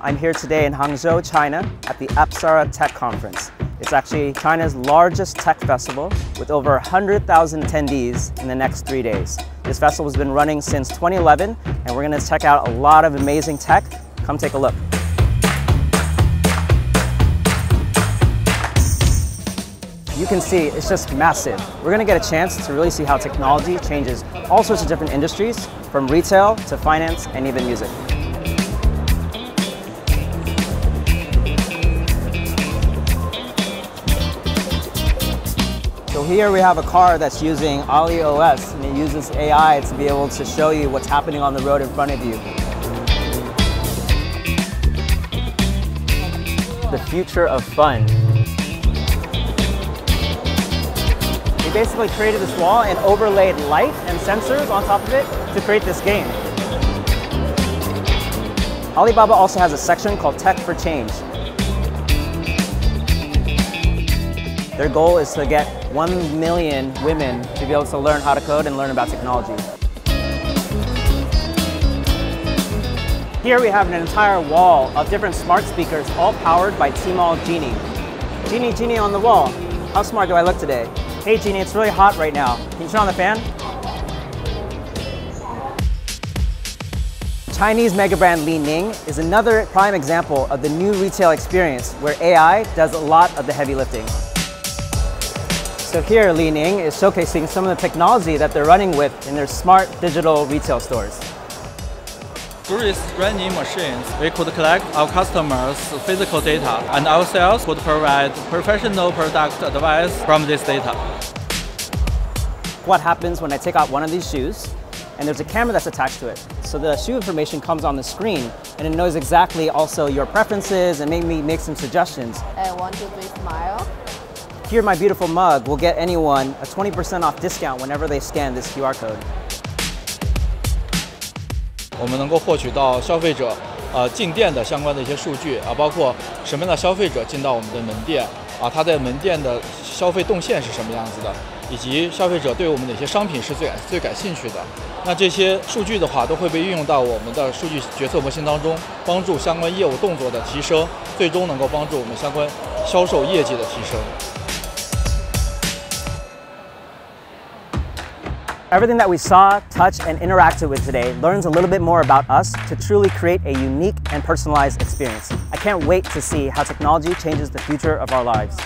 I'm here today in Hangzhou, China at the Apsara Tech Conference. It's actually China's largest tech festival with over 100,000 attendees in the next three days. This festival has been running since 2011 and we're going to check out a lot of amazing tech. Come take a look. You can see it's just massive. We're going to get a chance to really see how technology changes all sorts of different industries, from retail to finance and even music. Here we have a car that's using Ali OS and it uses AI to be able to show you what's happening on the road in front of you. The future of fun. We basically created this wall and overlaid light and sensors on top of it to create this game. Alibaba also has a section called Tech for Change. Their goal is to get 1 million women to be able to learn how to code and learn about technology. Here we have an entire wall of different smart speakers all powered by Tmall Genie. Genie, Genie on the wall. How smart do I look today? Hey Genie, it's really hot right now. Can you turn on the fan? Chinese mega brand Li Ning is another prime example of the new retail experience where AI does a lot of the heavy lifting. So here Li Ning is showcasing some of the technology that they're running with in their smart digital retail stores. Through these brand new machines, we could collect our customers' physical data and our sales could provide professional product advice from this data. What happens when I take out one of these shoes and there's a camera that's attached to it. So the shoe information comes on the screen and it knows exactly also your preferences and maybe make some suggestions. And one, two, three, smile. Here, my beautiful mug will get anyone a 20% off discount whenever they scan this QR code. 我们能够获取到消费者呃进店的相关的一些数据啊，包括什么样的消费者进到我们的门店啊，他在门店的消费动线是什么样子的，以及消费者对我们哪些商品是最最感兴趣的。那这些数据的话，都会被运用到我们的数据决策模型当中，帮助相关业务动作的提升，最终能够帮助我们相关销售业绩的提升。Everything that we saw, touched, and interacted with today learns a little bit more about us to truly create a unique and personalized experience. I can't wait to see how technology changes the future of our lives.